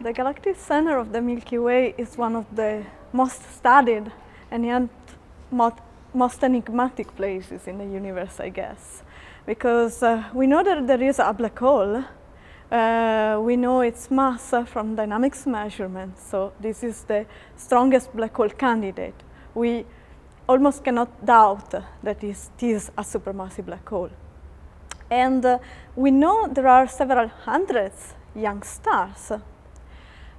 The galactic center of the Milky Way is one of the most studied and yet most enigmatic places in the universe, I guess. Because uh, we know that there is a black hole. Uh, we know its mass from dynamics measurements. So this is the strongest black hole candidate. We almost cannot doubt that it is a supermassive black hole. And uh, we know there are several hundreds young stars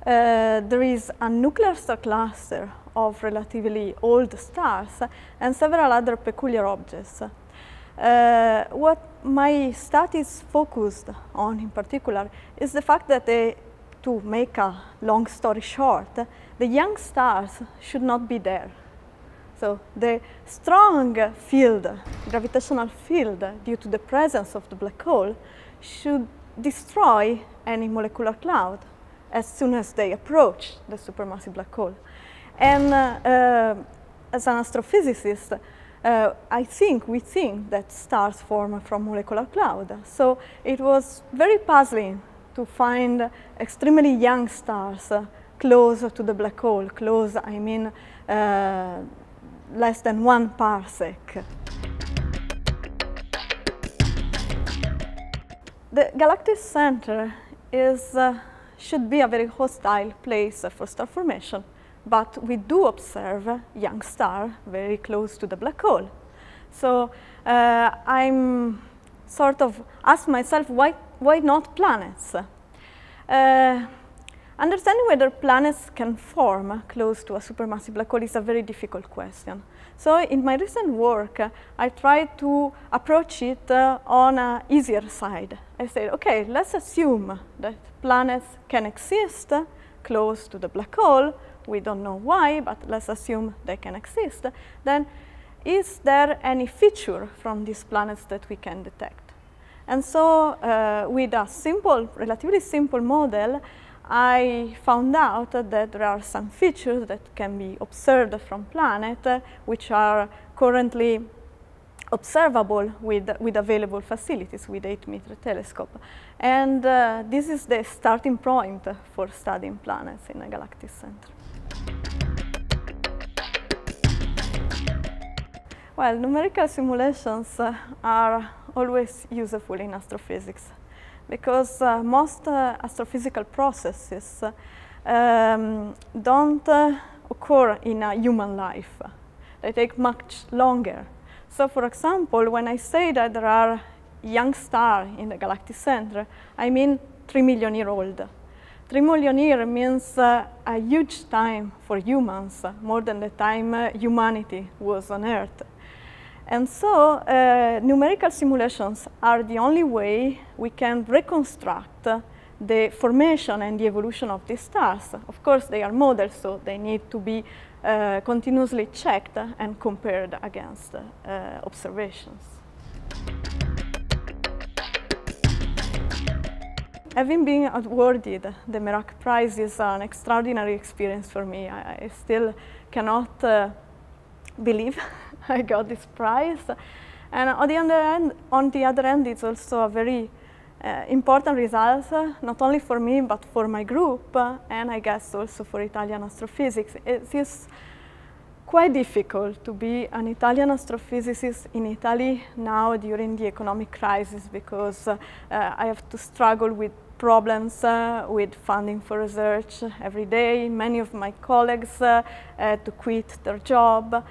uh, there is a nuclear star cluster of relatively old stars and several other peculiar objects. Uh, what my study is focused on in particular is the fact that they, to make a long story short, the young stars should not be there. So the strong field, gravitational field, due to the presence of the black hole, should destroy any molecular cloud as soon as they approach the supermassive black hole. And uh, uh, as an astrophysicist, uh, I think, we think that stars form from molecular cloud. So it was very puzzling to find extremely young stars uh, close to the black hole. Close, I mean uh, less than one parsec. The galactic center is uh, should be a very hostile place for star formation, but we do observe young star very close to the black hole. So uh, I'm sort of ask myself why, why not planets? Uh, understanding whether planets can form close to a supermassive black hole is a very difficult question. So in my recent work, uh, I tried to approach it uh, on an easier side. I said, okay, let's assume that planets can exist close to the black hole. We don't know why, but let's assume they can exist. Then is there any feature from these planets that we can detect? And so uh, with a simple, relatively simple model, I found out that there are some features that can be observed from planet uh, which are currently observable with, with available facilities with 8 meter telescope. And uh, this is the starting point for studying planets in a galactic center. Well, numerical simulations uh, are always useful in astrophysics because uh, most uh, astrophysical processes um, don't uh, occur in a human life. They take much longer. So for example, when I say that there are young stars in the galactic center, I mean 3 million year old. 3 million years means uh, a huge time for humans, more than the time uh, humanity was on Earth. And so uh, numerical simulations are the only way we can reconstruct the formation and the evolution of these stars. Of course, they are models, so they need to be uh, continuously checked and compared against uh, observations. Having been awarded the MERAC Prize is an extraordinary experience for me. I, I still cannot uh, believe I got this prize. And on the other end, on the other end it's also a very uh, important result, uh, not only for me, but for my group, uh, and I guess also for Italian astrophysics. It is quite difficult to be an Italian astrophysicist in Italy now during the economic crisis because uh, I have to struggle with problems uh, with funding for research every day. Many of my colleagues uh, had to quit their job.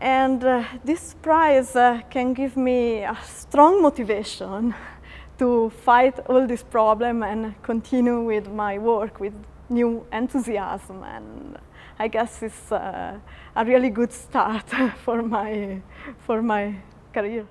And uh, this prize uh, can give me a strong motivation to fight all this problem and continue with my work with new enthusiasm. And I guess it's uh, a really good start for my, for my career.